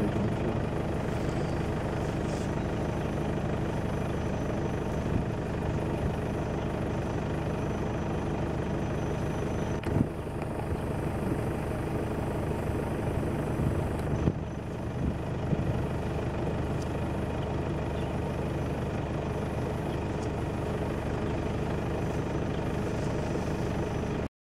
they can do.